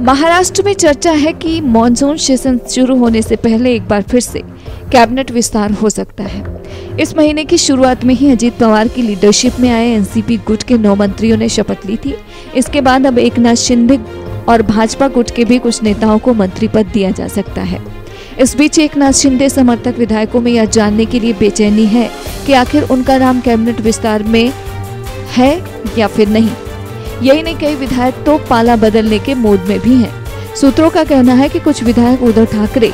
महाराष्ट्र में चर्चा है कि मॉनसून सेशन शुरू होने से पहले एक बार फिर से कैबिनेट विस्तार हो सकता है। इस महीने की शुरुआत में ही अजीत पवार की लीडरशिप में आए एनसीपी गुट के नौ मंत्रियों ने शपथ ली थी। इसके बाद अब एक नाथ शिंदे और भाजपा गुट के भी कुछ नेताओं को मंत्री पद दिया जा सकता है। इस बीच एक नाथ शिंदे समर्थक विधायकों में यह जानने के लिए बेचैनी है कि आखिर उनका नाम कैबिनेट विस्तार में है या फिर नहीं। यही नहीं कई विधायक तो पाला बदलने के मोड में भी हैं। सूत्रों का कहना है कि कुछ विधायक उद्धव ठाकरे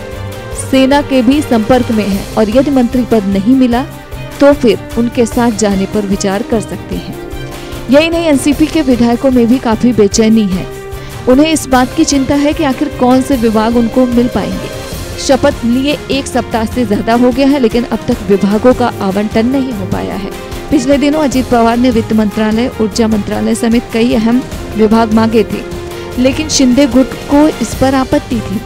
सेना के भी संपर्क में हैं और यदि मंत्री पद नहीं मिला तो फिर उनके साथ जाने पर विचार कर सकते हैं। यही नहीं एनसीपी के विधायकों में भी काफ़ी बेचैनी है। उन्हें इस बात की चिंता है कि आखिर कौन से विभाग उनको मिल पाएँगे। शपथ लिए एक सप्ताह से ज़्यादा हो गया है, लेकिन अब तक विभागों का आवंटन नहीं हो पाया है। पिछले दिनों अजीत पवार ने वित्त मंत्रालय, ऊर्जा मंत्रालय समेत कई अहम विभाग मांगे थे, लेकिन शिंदे गुट को इस पर आपत्ति थी।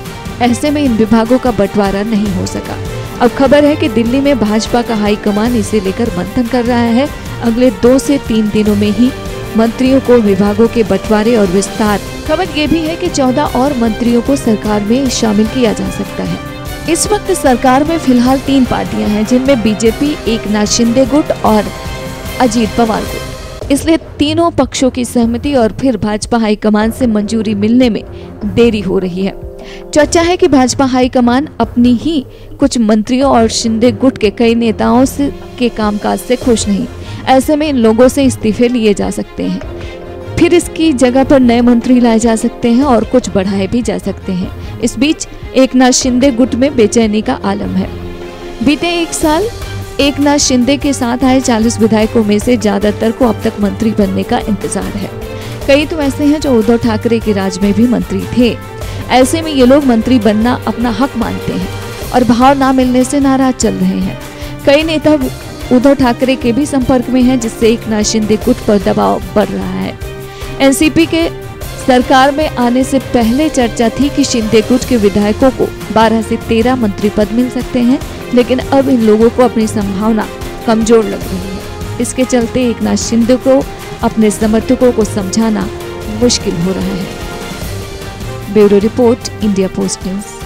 ऐसे में इन विभागों का बंटवारा नहीं हो सका। अब खबर है कि दिल्ली में भाजपा का हाईकमान इसे लेकर मंथन कर रहा है। अगले दो से तीन दिनों में ही मंत्रियों को विभागों के बंटवारे और विस्तार, खबर ये भी है कि 14 और मंत्रियों को सरकार में शामिल किया जा सकता है। इस वक्त सरकार में फ़िलहाल तीन पार्टियाँ हैं, जिनमें बीजेपी, एक नाथ शिंदे गुट और अजीत पवार गुट इसलिए तीनों पक्षों की सहमति और फिर भाजपा हाईकमान से मंजूरी मिलने में देरी हो रही है। चर्चा है कि भाजपा हाईकमान अपनी ही कुछ मंत्रियों और शिंदे गुट के कई नेताओं से के कामकाज से खुश नहीं। ऐसे में इन लोगों से इस्तीफे लिए जा सकते हैं। फिर इसकी जगह पर नए मंत्री लाए जा सकते हैं और कुछ बढ़ाए भी जा सकते हैं। इस बीच एक शिंदे गुट में बेचैनी का आलम है। बीते एक साल एक नाथ शिंदे के साथ आए 40 विधायकों में से ज़्यादातर को अब तक मंत्री बनने का इंतज़ार है। कई तो ऐसे हैं जो उद्धव ठाकरे के राज में भी मंत्री थे। ऐसे में ये लोग मंत्री बनना अपना हक मानते हैं और भाव ना मिलने से नाराज़ चल रहे हैं। कई नेता उद्धव ठाकरे के भी संपर्क में हैं, जिससे एक नाथ शिंदे गुट पर दबाव बढ़ रहा है। एनसीपी के सरकार में आने से पहले चर्चा थी कि शिंदे गुट के विधायकों को 12 से 13 मंत्री पद मिल सकते हैं। लेकिन अब इन लोगों को अपनी संभावना कमज़ोर लग रही है। इसके चलते एक नाथ शिंदे को, अपने समर्थकों को समझाना मुश्किल हो रहा है। Bureau report, India post news.